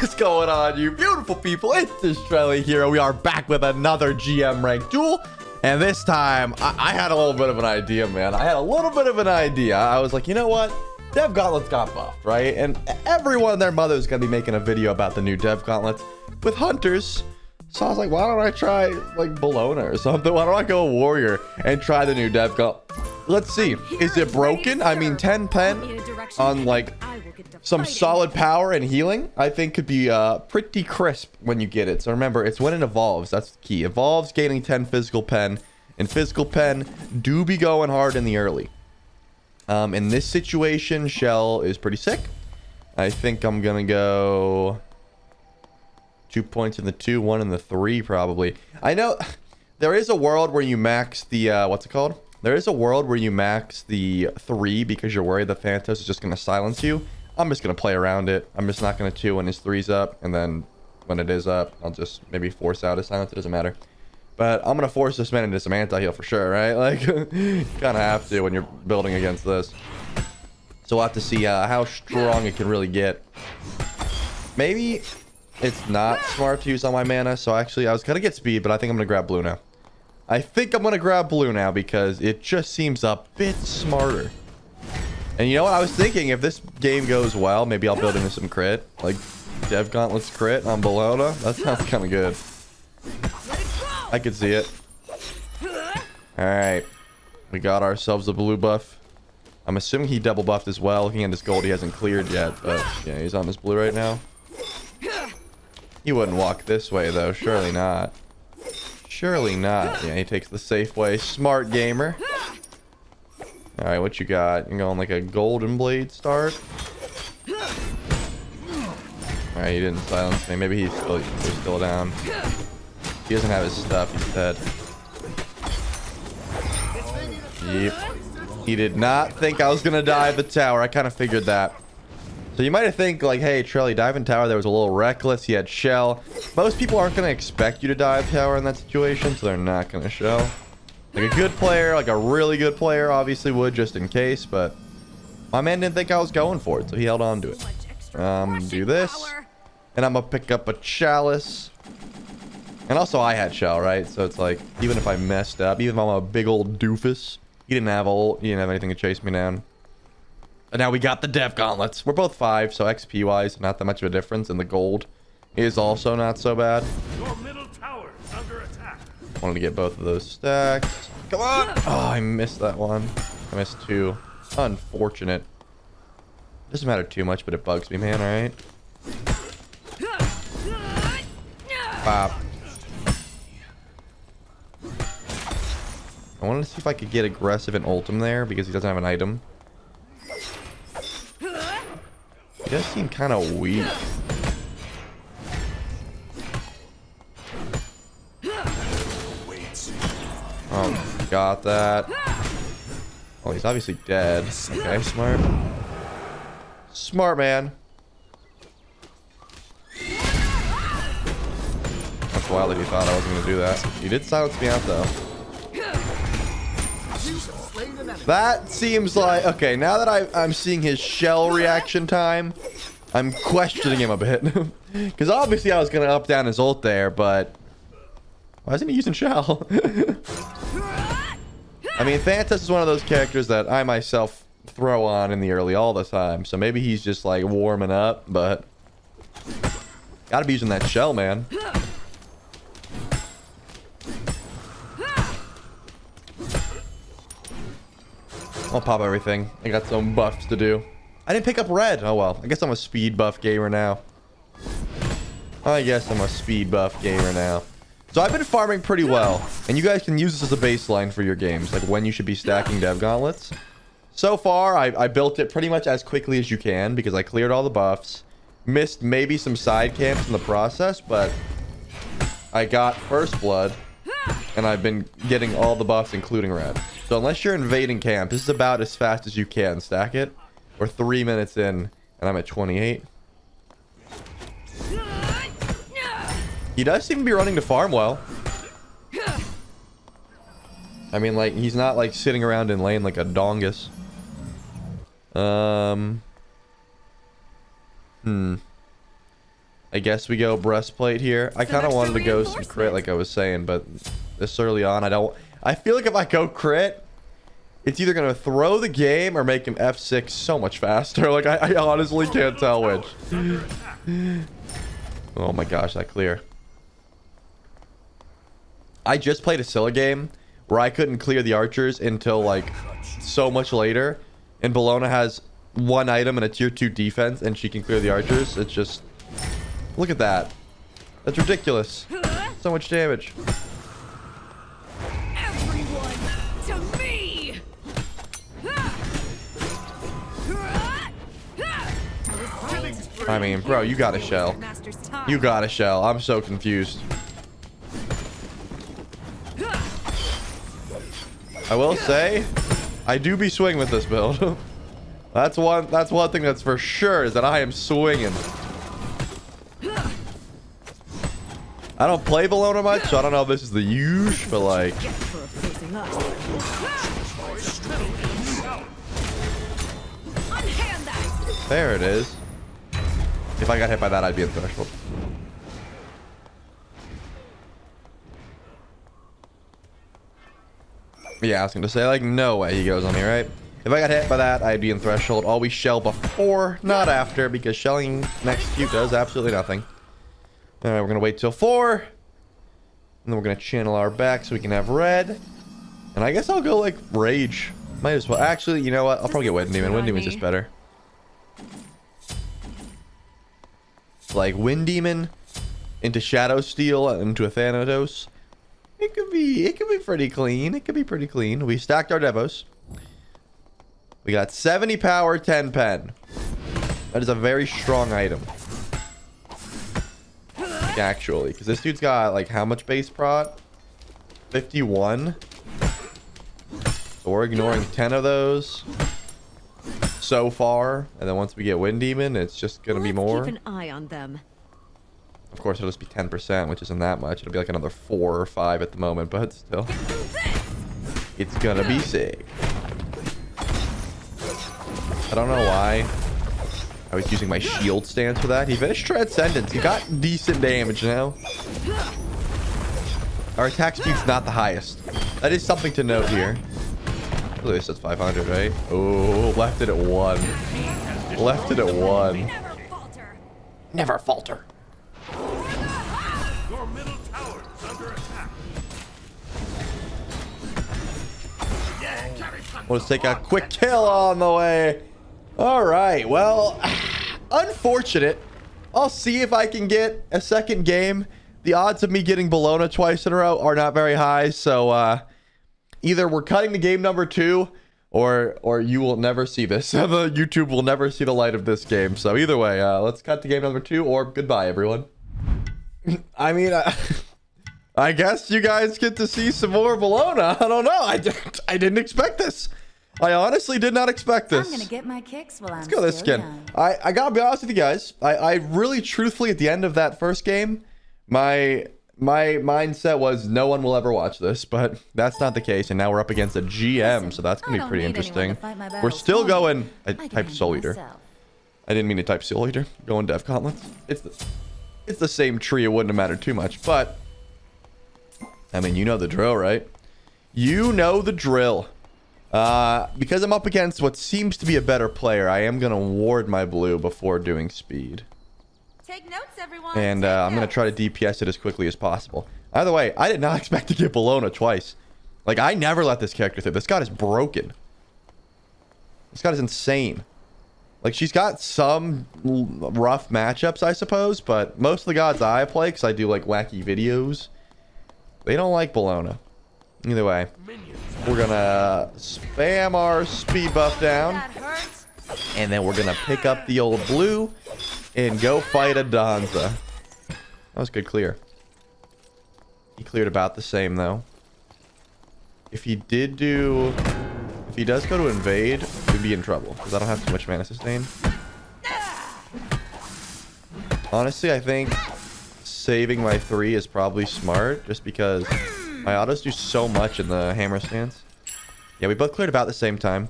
What's going on, you beautiful people? It's Australia here. We are back with another GM rank duel. And this time, I, I, had a little bit of an idea, man. I had a little bit of an idea. I was like, you know what? Dev Gauntlets got buffed, right? And everyone their mother is going to be making a video about the new Dev Gauntlets with Hunters. So I was like, why don't I try, like, Bellona or something? Why don't I go Warrior and try the new Dev Gauntlet? Let's see. Is it broken? I mean, 10 pen on, like, some solid power and healing, I think could be uh, pretty crisp when you get it. So remember, it's when it evolves. That's the key. Evolves gaining 10 physical pen. And physical pen do be going hard in the early. Um, in this situation, Shell is pretty sick. I think I'm going to go two points in the two, one in the three, probably. I know there is a world where you max the, uh, what's it called? There is a world where you max the three because you're worried the Thanatos is just going to silence you. I'm just going to play around it. I'm just not going to two when his three's up. And then when it is up, I'll just maybe force out a silence. It doesn't matter. But I'm going to force this man into some anti-heal for sure, right? Like, kind of have to when you're building against this. So we'll have to see uh, how strong it can really get. Maybe it's not smart to use all my mana. So actually, I was going to get speed, but I think I'm going to grab blue now. I think I'm going to grab blue now because it just seems a bit smarter. And you know what? I was thinking if this game goes well, maybe I'll build into some crit. Like Dev Gauntlets crit on Bellona. That sounds kind of good. I could see it. Alright. We got ourselves a blue buff. I'm assuming he double buffed as well. Looking at his gold, he hasn't cleared yet. But yeah, he's on his blue right now. He wouldn't walk this way, though. Surely not. Surely not. Yeah, he takes the safe way. Smart gamer. All right, what you got? You're going like a golden blade start. All right, he didn't silence me. Maybe he's still he's still down. He doesn't have his stuff. He's dead. Yep. He did not think I was gonna dive the tower. I kind of figured that. So you might have think like, hey, Trelli, dive in tower. There was a little reckless. He had shell. Most people aren't gonna expect you to dive tower in that situation, so they're not gonna show. Like a good player, like a really good player, obviously would just in case, but my man didn't think I was going for it, so he held on to it. Um, do this. And I'm gonna pick up a chalice. And also I had shell, right? So it's like, even if I messed up, even if I'm a big old doofus, he didn't have ult, he didn't have anything to chase me down. And now we got the dev gauntlets. We're both five, so XP wise, not that much of a difference. And the gold is also not so bad. Wanted to get both of those stacked. Come on! Oh, I missed that one. I missed two. Unfortunate. Doesn't matter too much, but it bugs me, man, alright? Bop. I wanted to see if I could get aggressive and ult him there because he doesn't have an item. He does seem kind of weak. Got that. Oh, he's obviously dead. Okay, smart. Smart man. That's wild that he thought I wasn't going to do that. He did silence me out, though. That seems like... Okay, now that I, I'm seeing his shell reaction time, I'm questioning him a bit. Because obviously I was going to up down his ult there, but... Why isn't he using shell? I mean, Thanatos is one of those characters that I myself throw on in the early all the time. So maybe he's just like warming up, but gotta be using that shell, man. I'll pop everything. I got some buffs to do. I didn't pick up red. Oh well. I guess I'm a speed buff gamer now. I guess I'm a speed buff gamer now. So I've been farming pretty well, and you guys can use this as a baseline for your games, like when you should be stacking dev gauntlets. So far, I, I built it pretty much as quickly as you can because I cleared all the buffs. Missed maybe some side camps in the process, but I got first blood, and I've been getting all the buffs, including red. So unless you're invading camp, this is about as fast as you can stack it. We're three minutes in, and I'm at 28. He does seem to be running to farm well. I mean, like, he's not, like, sitting around in lane like a dongus. Um... Hmm. I guess we go breastplate here. I kind of wanted to go some crit like I was saying, but this early on, I don't... I feel like if I go crit, it's either going to throw the game or make him F6 so much faster. Like, I, I honestly can't tell which. oh my gosh, that clear. I just played a Scylla game where I couldn't clear the archers until, like, so much later. And Bellona has one item and a tier 2 defense, and she can clear the archers. It's just... Look at that. That's ridiculous. So much damage. Everyone to me! I mean, bro, you got a shell. You got a shell. I'm so confused. I will say, I do be swinging with this build. that's one. That's one thing that's for sure is that I am swinging. I don't play Bellona much, so I don't know if this is the huge, but like, Get for opposing us. Unhand that! there it is. If I got hit by that, I'd be in threshold. Yeah, I was gonna say, like, no way he goes on me, right? If I got hit by that, I'd be in threshold. Always shell before, not after, because shelling next to you does absolutely nothing. Alright, we're gonna wait till four. And then we're gonna channel our back so we can have red. And I guess I'll go, like, rage. Might as well. Actually, you know what? I'll probably get Wind Demon. Wind Demon's just better. Like, Wind Demon into Shadow Steel into a Thanatos. It could be it could be pretty clean. It could be pretty clean. We stacked our Devos. We got 70 power, 10 pen. That is a very strong item. Actually, because this dude's got like how much base prot? 51. So we're ignoring 10 of those so far. And then once we get Wind Demon, it's just going to be Let's more. Keep an eye on them. Of course, it'll just be 10%, which isn't that much. It'll be like another 4 or 5 at the moment, but still. It's gonna be sick. I don't know why I was using my shield stance for that. He finished Transcendence. He got decent damage now. Our attack speed's not the highest. That is something to note here. At least it's 500, right? Oh, left it at 1. Left it at 1. Never falter! Never falter. Let's take a quick kill on the way. All right. Well, unfortunate. I'll see if I can get a second game. The odds of me getting Bellona twice in a row are not very high. So uh, either we're cutting the game number two or or you will never see this. the YouTube will never see the light of this game. So either way, uh, let's cut to game number two or goodbye, everyone. I mean, I, I guess you guys get to see some more Bellona. I don't know. I, didn't- I didn't expect this. I honestly did not expect this. I'm gonna get my kicks while I'm Let's go this skin. young. I, I gotta be honest with you guys. I, I really truthfully at the end of that first game, my my mindset was no one will ever watch this, but that's not the case. And now we're up against a GM, so that's gonna be pretty need anyone to interesting. We're still going. I I typed Soul Eater. myself. I didn't mean to type Soul Eater. Going Dev Gauntlets. It's the it's the same tree. It wouldn't have mattered too much, but I mean, you know the drill, right? You know the drill. Uh, because I'm up against what seems to be a better player, I am gonna ward my blue before doing speed, Take notes, everyone. and uh, I'm gonna try to DPS it as quickly as possible. Either way, I did not expect to get Bellona twice. Like I never let this character through. This god is broken. This god is insane. Like she's got some rough matchups, I suppose, but most of the gods I play, because I do like wacky videos, they don't like Bellona. Either way, we're gonna spam our speed buff down, and then we're gonna pick up the old blue and go fight a Danza. That was good clear. He cleared about the same though. If he did do, if he does go to invade, we'd be in trouble because I don't have too much mana sustain. Honestly, I think saving my three is probably smart just because my autos do so much in the hammer stance. Yeah, we both cleared about the same time.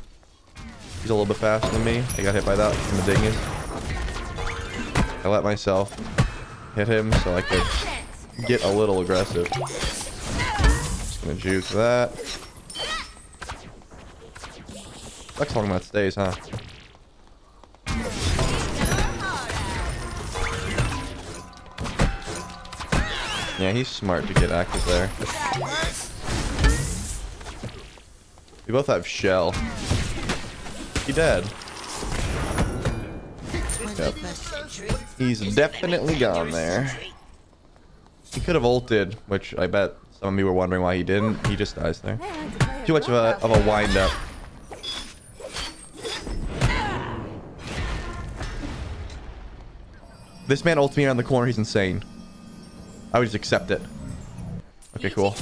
He's a little bit faster than me. I got hit by that from the dingus. I let myself hit him so I could get a little aggressive. Just gonna juke that. Sucks long that stays, huh? Yeah, he's smart to get active there. We both have shell. He dead. Yep. He's definitely gone there. He could have ulted, which I bet some of you were wondering why he didn't. He just dies there. Too much of a of a wind up. This man ults me around the corner. He's insane. I would just accept it. Okay, cool.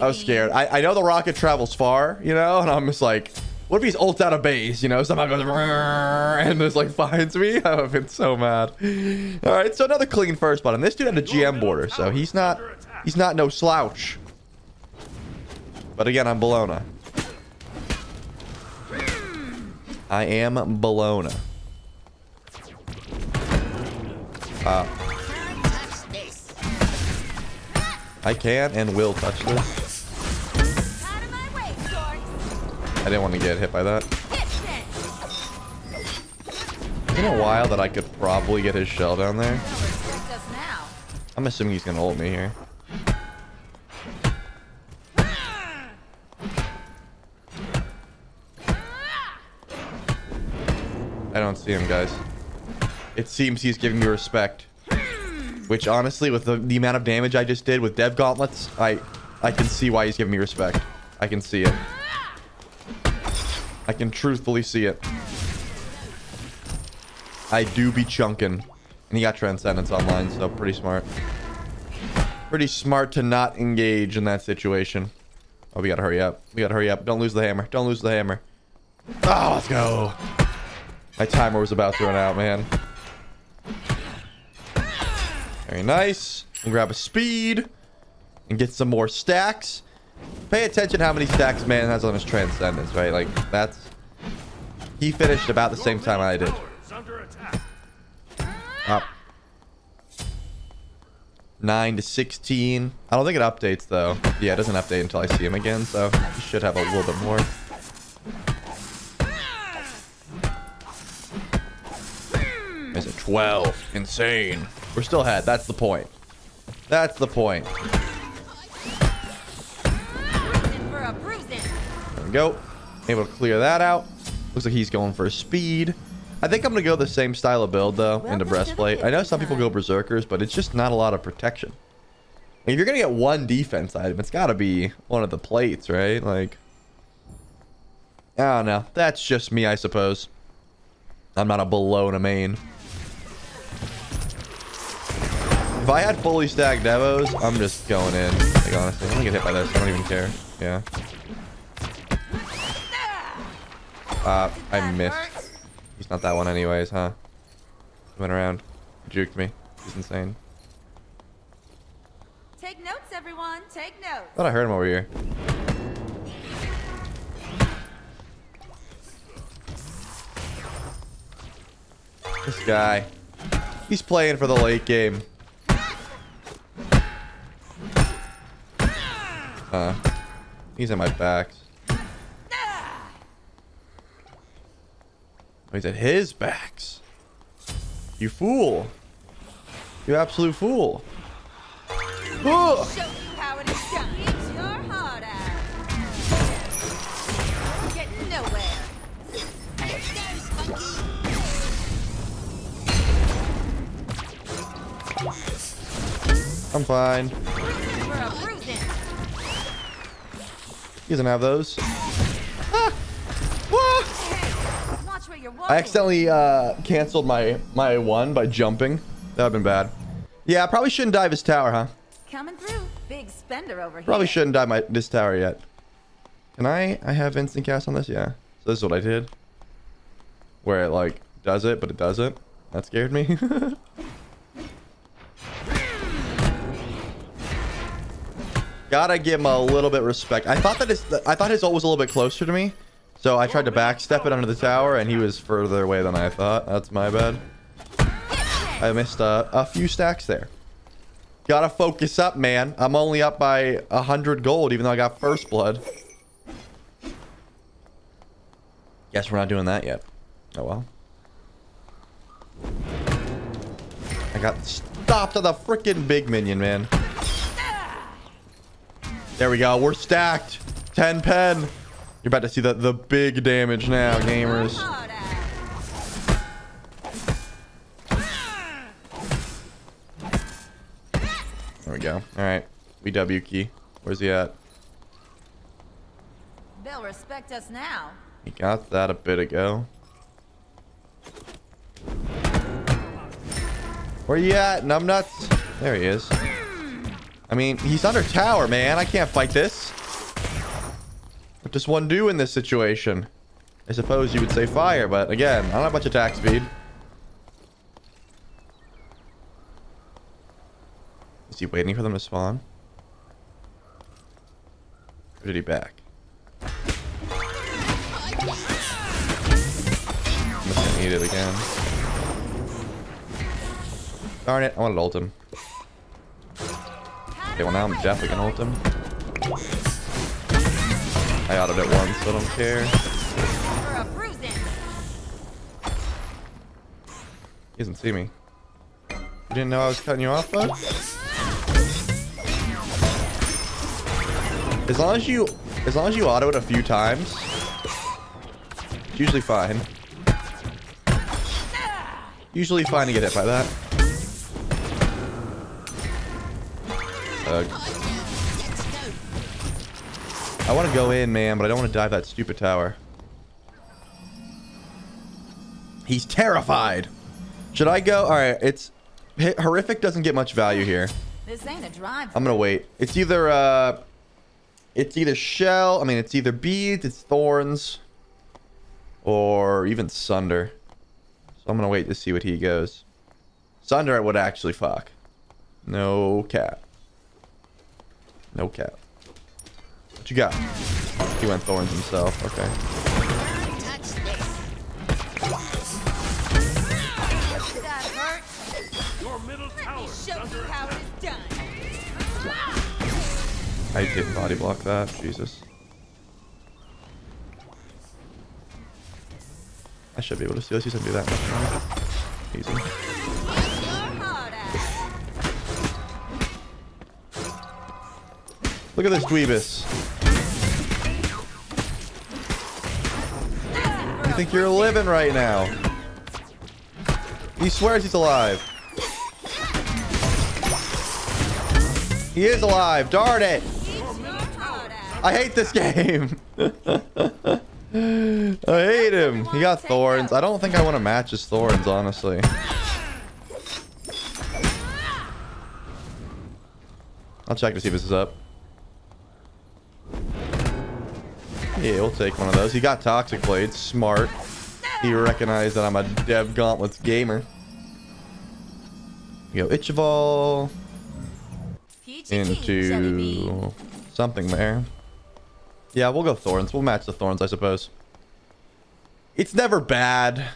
I was scared. I, I know the rocket travels far, you know, and I'm just like, what if he's ults out of base, you know? Somehow goes and just like finds me. I would have been so mad. All right, so another clean first button. This dude had a GM border, so he's not he's not no slouch. But again, I'm Bellona. I am Bellona. Uh, I can and will touch this. Out of my way, dorks. I didn't want to get hit by that. It's been a while that I could probably get his shell down there. Restrict us now. I'm assuming he's gonna ult me here. I don't see him, guys. It seems he's giving me respect. Which, honestly, with the, the amount of damage I just did with Dev Gauntlets, I, I can see why he's giving me respect. I can see it. I can truthfully see it. I do be chunking. And he got Transcendence online, so pretty smart. Pretty smart to not engage in that situation. Oh, we gotta hurry up. We gotta hurry up. Don't lose the hammer. Don't lose the hammer. Oh, let's go. My timer was about to run out, man. Very nice. And grab a speed. And get some more stacks. Pay attention how many stacks man has on his Transcendence, right? Like, that's... He finished about the same time I did. Up. 9 to 16. I don't think it updates, though. Yeah, it doesn't update until I see him again, so he should have a little bit more. Is it 12? Insane. We're still ahead. That's the point. That's the point. Bruising for a bruising. There we go. Able to clear that out. Looks like he's going for speed. I think I'm going to go the same style of build, though, into Welcome to the Breastplate. I know some people go Berserkers, but it's just not a lot of protection. If you're going to get one defense item, it's got to be one of the plates, right? Like, I don't know. That's just me, I suppose. I'm not a Bellona main. If I had fully stacked Devos, I'm just going in. Like, honestly, I'm to get hit by this. I don't even care. Yeah. Uh, I missed. He's not that one anyways, huh? Went around. Juked me. He's insane. Take notes, everyone. Take notes. Thought I heard him over here. This guy. He's playing for the late game. Uh, he's at my back. Oh, he's at his backs. You fool. You absolute fool. I'm you He doesn't have those. Ah! Watch where you're walking. I accidentally uh, canceled my my one by jumping. That would have been bad. Yeah, I probably shouldn't dive his tower, huh? Coming through. Big spender over here. Probably shouldn't dive my this tower yet. Can I? I have instant cast on this. Yeah. So this is what I did. Where it like does it, but it doesn't. That scared me. Gotta give him a little bit respect. I thought that his I thought his ult was a little bit closer to me, so I tried to backstep it under the tower, and he was further away than I thought. That's my bad. I missed uh, a few stacks there. Gotta focus up, man. I'm only up by a hundred gold, even though I got first blood. Guess we're not doing that yet. Oh well. I got stopped at the freaking big minion, man. There we go. We're stacked. 10 pen. You're about to see the, the big damage now, gamers. There we go. All right. We W key. Where's he at? They'll respect us now. He got that a bit ago. Where you at, numbnuts? There he is. I mean, he's under tower, man. I can't fight this. What does one do in this situation? I suppose you would say fire, but again, I don't have much attack speed. Is he waiting for them to spawn? Or did he back? Gonna eat it again. Darn it, I wanted to ult him. Okay, well now I'm definitely gonna ult him. I autoed it once, so I don't care. He doesn't see me. You didn't know I was cutting you off, bud? As long as you, as long as you auto it a few times, it's usually fine. Usually fine to get hit by that. Ugh. I want to go in, man, but I don't want to dive that stupid tower. He's terrified. Should I go? All right, it's horrific. Doesn't get much value here. This ain't a drive. I'm gonna wait. It's either uh, it's either shell. I mean, it's either beads, it's thorns, or even sunder. So I'm gonna wait to see what he goes. Sunder, I would actually fuck. No cap. No cap. What you got? He went thorns himself. Okay. I didn't body block that. Jesus. I should be able to steal. He doesn't do that Easy. Look at this dweebus. You think you're living right now? He swears he's alive. He is alive. Darn it. I hate this game. I hate him. He got thorns. I don't think I want to match his thorns, honestly. I'll check to see if this is up. Yeah, we'll take one of those. He got Toxic Blade. Smart. He recognized that I'm a Dev Gauntlets gamer. Go Ichaival Peachy into something there. Yeah, we'll go Thorns. We'll match the Thorns, I suppose. It's never bad.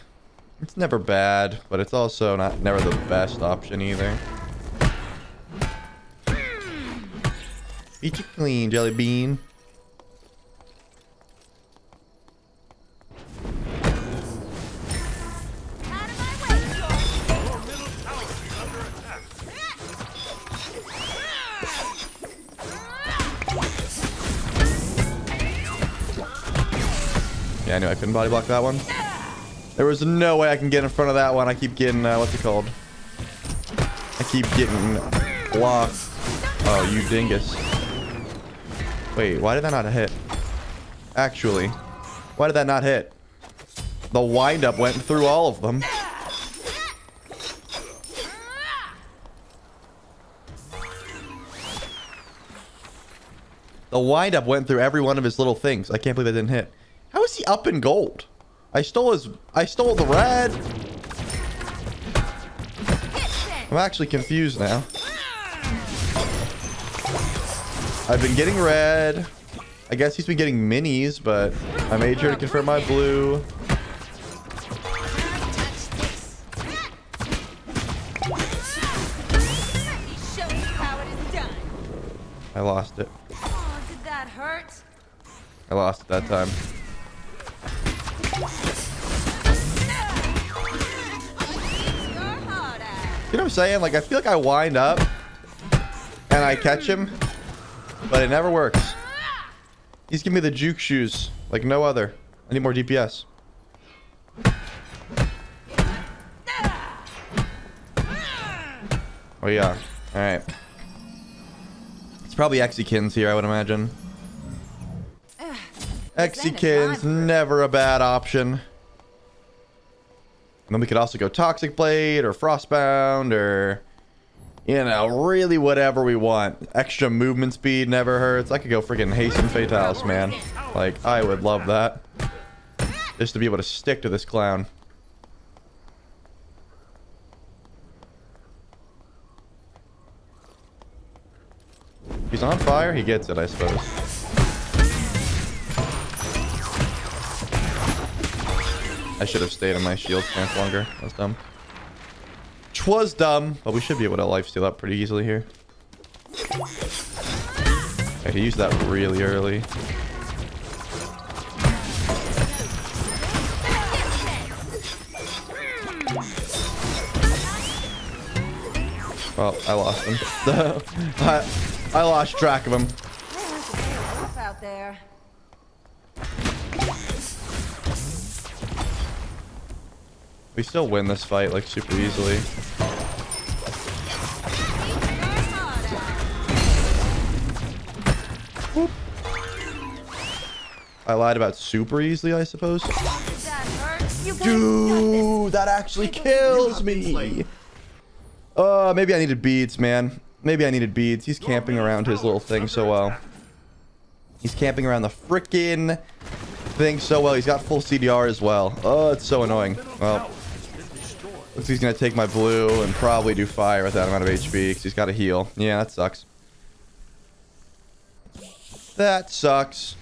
It's never bad, but it's also not never the best option either. You clean, Jelly Bean. I knew I couldn't body block that one. There was no way I can get in front of that one. I keep getting, uh, what's it called? I keep getting blocked. Oh, you dingus. Wait, why did that not hit? Actually, why did that not hit? The windup went through all of them. The windup went through every one of his little things. I can't believe that didn't hit. Is he up in gold? I stole his. I stole the red. I'm actually confused now. I've been getting red. I guess he's been getting minis, but I made sure to confirm my blue. Let me show you how I lost it. Did that hurt? I lost it that time. You know what I'm saying? Like, I feel like I wind up and I catch him, but it never works. He's giving me the juke shoes like no other. I need more DPS. Oh, yeah. Alright. It's probably Exikins here, I would imagine. Exikins, never a bad option. And then we could also go Toxic Blade or Frostbound or, you know, really whatever we want. Extra movement speed never hurts. I could go freaking Hasten Fatalis, man. Like, I would love that. Just to be able to stick to this clown. He's on fire, he gets it, I suppose. I should have stayed in my shield stance longer. That's dumb. Twas dumb, but we should be able to lifesteal up pretty easily here. Okay, he used that really early. Well, I lost him. I, I lost track of him. We still win this fight like super easily. Out. I lied about super easily, I suppose. Dude, that actually kills me. Uh, maybe I needed beads, man. Maybe I needed beads. He's camping around his little thing so well. He's camping around the frickin' thing so well. He's got full CDR as well. Oh, it's so annoying. Well, looks he's gonna take my blue and probably do fire with that amount of HP because he's got a heal. Yeah, that sucks. That sucks.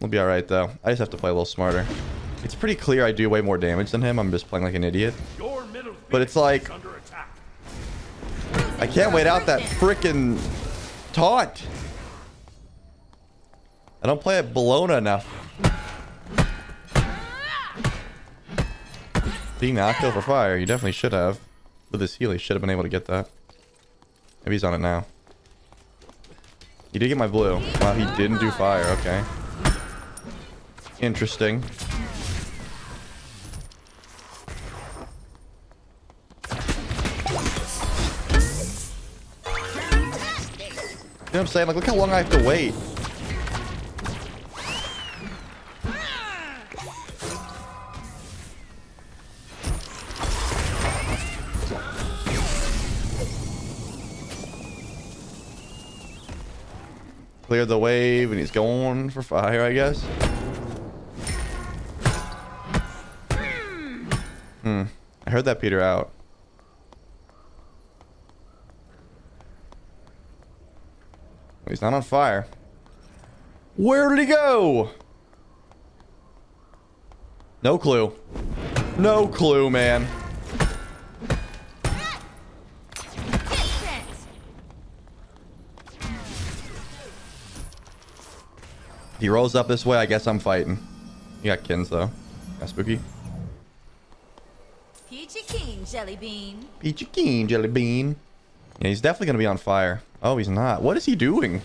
We'll be alright though. I just have to play a little smarter. It's pretty clear I do way more damage than him. I'm just playing like an idiot. But it's like- is under attack. I can't wait out that frickin' taunt. I don't play it Bellona enough. Being knocked over fire, you definitely should have. With his heal, he should have been able to get that. Maybe he's on it now. He did get my blue. Wow, he didn't do fire. Okay. Interesting. You know what I'm saying? Like, look how long I have to wait. Cleared the wave and he's going for fire, I guess. Hmm. I heard that Peter out. He's not on fire. Where did he go? No clue. No clue, man. He rolls up this way. I guess I'm fighting. You got kins though. Got spooky. Peachy Keen, Jelly Bean. Peachy Keen, Jelly Bean. Yeah, he's definitely gonna be on fire. Oh, he's not. What is he doing?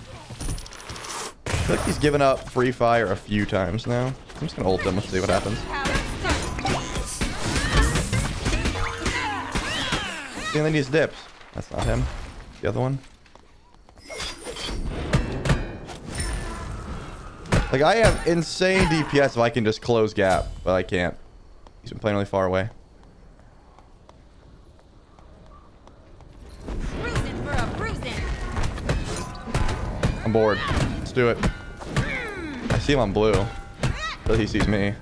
I feel like he's given up free fire a few times now. I'm just gonna ult him. Let's see what happens. And then he's dips. That's not him. The other one. Like, I have insane DPS if I can just close gap, but I can't. He's been playing really far away. Bruising for a bruising. I'm bored. Let's do it. I see him on blue. But he sees me.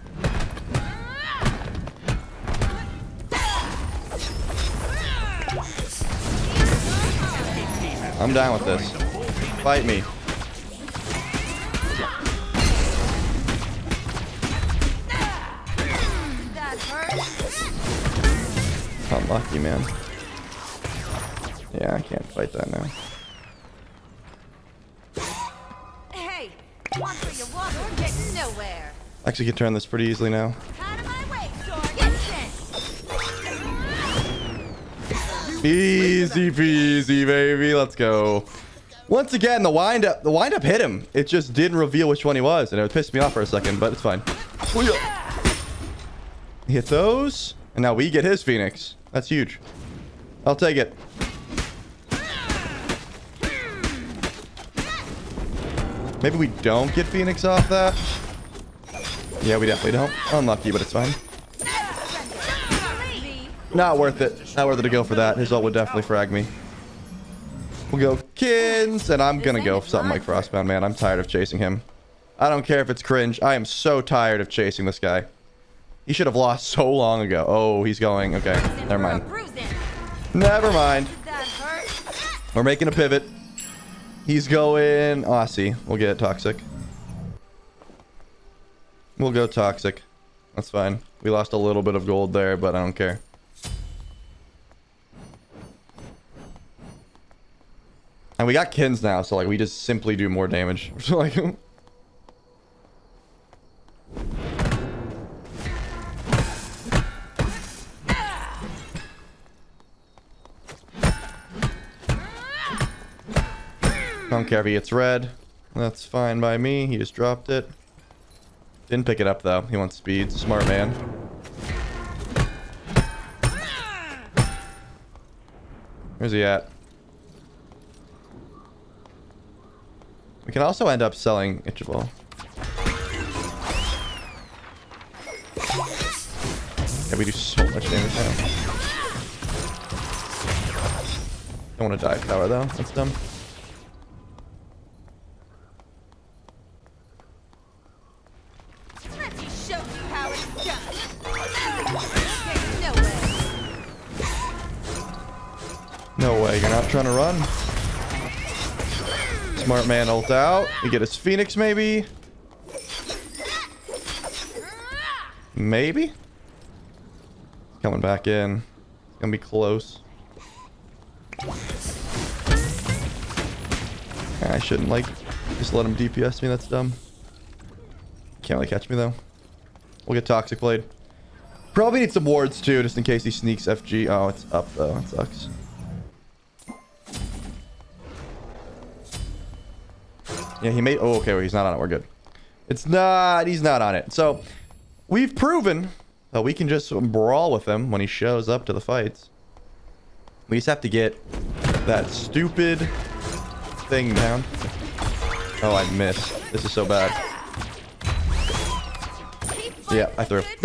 I'm down with this. Fight me. lucky, man. Yeah, I can't fight that now. Hey, one for your water, getting nowhere. Actually, can turn this pretty easily now. Easy peasy, baby. Let's go. Once again, the wind up. the wind up hit him. It just didn't reveal which one he was, and it pissed me off for a second, but it's fine. Oh, hit those, and now we get his phoenix. That's huge. I'll take it. Maybe we don't get Phoenix off that. Yeah, we definitely don't. Unlucky, but it's fine. Not worth it. Not worth it to go for that. His ult would definitely frag me. We'll go Kins, and I'm gonna go for something like Frostbound, man. I'm tired of chasing him. I don't care if it's cringe. I am so tired of chasing this guy. He should have lost so long ago. Oh, he's going. Okay, never mind. Never mind. Did that hurt? We're making a pivot. He's going oh, Aussie. We'll get Toxic. We'll go Toxic. That's fine. We lost a little bit of gold there, but I don't care. And we got Kins now, so like we just simply do more damage. So like Don't care if he gets red. That's fine by me. He just dropped it. Didn't pick it up though. He wants speed. Smart man. Where's he at? We can also end up selling Ichaival. Yeah, we do so much damage now. Don't want to dive tower though. That's dumb. To run. Smart man ult out. We get his Phoenix maybe. Maybe? Coming back in. Gonna be close. I shouldn't like just let him DPS me, that's dumb. Can't really catch me though. We'll get Toxic Blade. Probably need some wards too, just in case he sneaks FG. Oh, it's up though. That sucks. Yeah, he made. Oh, okay. Well, he's not on it. We're good. It's not. He's not on it. So we've proven that we can just brawl with him when he shows up to the fights. We just have to get that stupid thing down. Oh, I missed. This is so bad. Yeah, I threw.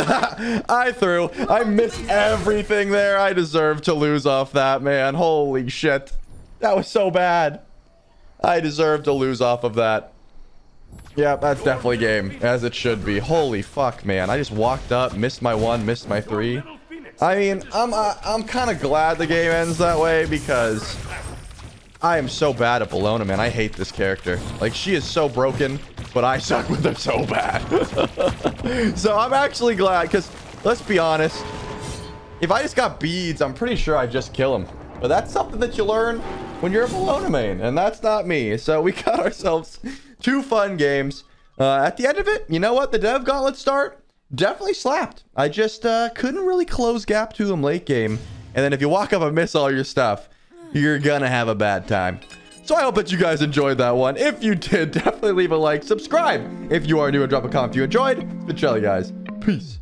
I threw. I missed everything there. I deserve to lose off that, man. Holy shit. That was so bad. I deserve to lose off of that. Yeah, that's definitely game, as it should be. Holy fuck, man. I just walked up, missed my one, missed my three. I mean, I'm uh, I'm kind of glad the game ends that way because I am so bad at Bellona, man. I hate this character. Like, she is so broken, but I suck with her so bad. so I'm actually glad because, let's be honest, if I just got beads, I'm pretty sure I'd just kill him. But that's something that you learn when you're a Bellona main, and that's not me. So we got ourselves two fun games. Uh, at the end of it, you know what? The Dev Gauntlet start definitely slapped. I just uh, couldn't really close gap to him late game. And then if you walk up and miss all your stuff, you're gonna have a bad time. So I hope that you guys enjoyed that one. If you did, definitely leave a like, subscribe if you are new, and drop a comment if you enjoyed. It's been Trelli, guys. Peace.